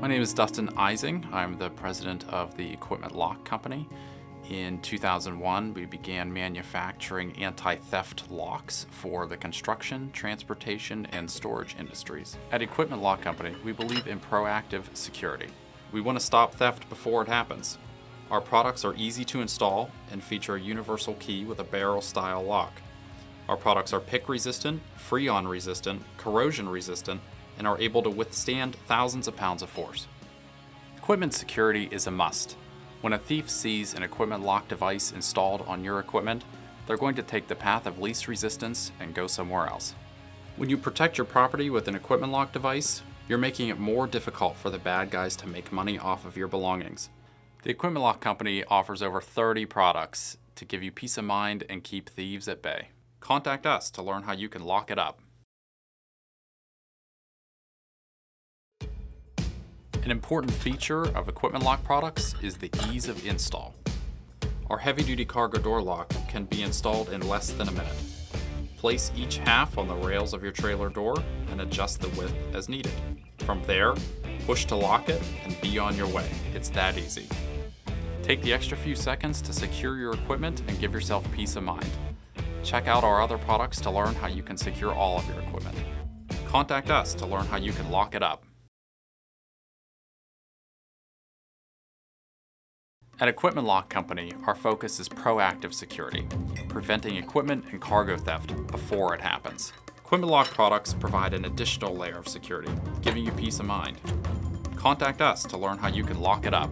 My name is Dustin Ising. I'm the president of the Equipment Lock Company. In 2001, we began manufacturing anti-theft locks for the construction, transportation, and storage industries. At Equipment Lock Company, we believe in proactive security. We want to stop theft before it happens. Our products are easy to install and feature a universal key with a barrel-style lock. Our products are pick resistant, freon resistant, corrosion resistant, and are able to withstand thousands of pounds of force. Equipment security is a must. When a thief sees an equipment lock device installed on your equipment, they're going to take the path of least resistance and go somewhere else. When you protect your property with an equipment lock device, you're making it more difficult for the bad guys to make money off of your belongings. The Equipment Lock Company offers over 30 products to give you peace of mind and keep thieves at bay. Contact us to learn how you can lock it up. An important feature of equipment lock products is the ease of install. Our heavy-duty cargo door lock can be installed in less than a minute. Place each half on the rails of your trailer door and adjust the width as needed. From there, push to lock it and be on your way. It's that easy. Take the extra few seconds to secure your equipment and give yourself peace of mind. Check out our other products to learn how you can secure all of your equipment. Contact us to learn how you can lock it up. At Equipment Lock Company, our focus is proactive security, preventing equipment and cargo theft before it happens. Equipment Lock products provide an additional layer of security, giving you peace of mind. Contact us to learn how you can lock it up.